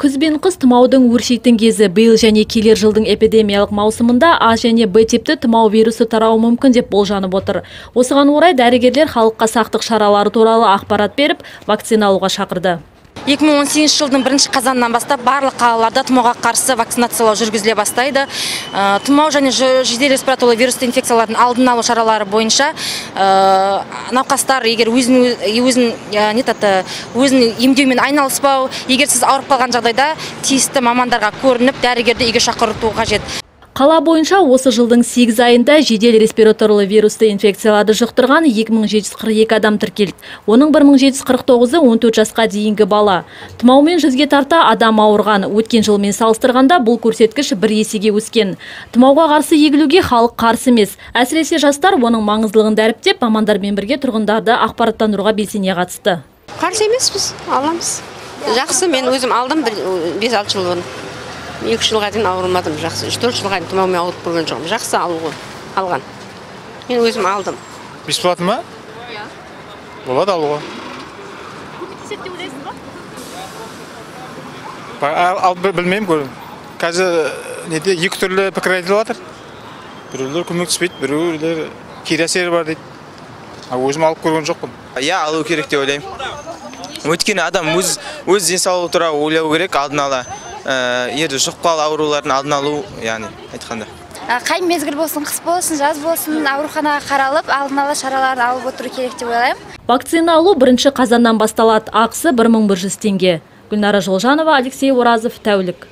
күз бен қыс тұмаудың өршитін кезі. Биыл және келер жылдың эпидемиялық маусымында а және б типті тұмау вирусы тарауы мүмкін деп болжанып отыр. Осыған орай дәрігерлер халыққа сақтық шаралары туралы ақпарат беріп вакцина алуға шақырды. 2018 жылдың бірінші қазанынан бастап барлық қалаларда тұмауға қарсы вакцинациялау жүргізіле бастайды. Ә, тұмау және жедел респираторлы вирусты инфекциялардың алдын алу шаралары бойынша ә, науқастар егер таты, өзін емдеумен айналыспау егер сіз ауырып қалған жағдайда тиісті мамандарға көрініп дәрігерді үйге шақырту қажет. Қала бойынша осы жылдың 8 айында жедел респираторлы вирусты инфекцияларды жұқтырған 2742 адам тіркелді. Оның 1749-ы 14 жасқа дейінгі бала. Тұмаумен жүзге тарта адам ауырған. Өткен жылмен салыстырғанда бұл көрсеткіш бір есеге өскен. Тұмауға қарсы егілуге халық қарсы емес. Әсіресе жастар оның маңыздылығын дәріптеп, мамандармен бірге тұрғындарды ақпараттандыруға белсене қатысты. қарсы емеспіз аламыз жақсы мен өзім алдым бір бес алты жыл бұрын екі жылға дейін ауырмадым жақсы. Үш төрт жылға дейін тұмаумен ауырып көрген жоқпын. Жақсы алуға алған. Мен өзім алдым. Бесплатно ма? Болады алуға. Ба- ал ал- бі- білмеймін қазір неде екі түрлі пікір айтылып жатыр. Біреулер көмектеспейді біреулер кері әсері бар дейді. Ал өзім алып көрген жоқпын. Иә алу керек деп ойлаймын. Өйткені адам өз өз денсаулығы туралы ойлау керек алдын ала. Ә, егер жұқпалы аурулардың алдын алу яғни айтқанда қай мезгіл болсын қыс болсын жаз болсын ауруханаға қаралып алдын ала шараларды алып отыру керек деп ойлаймын Вакцина алу бірінші қазаннан басталады. Ақысы 1100 теңге. Гүлнара Жолжанова, Алексей Оразов, Тәулік.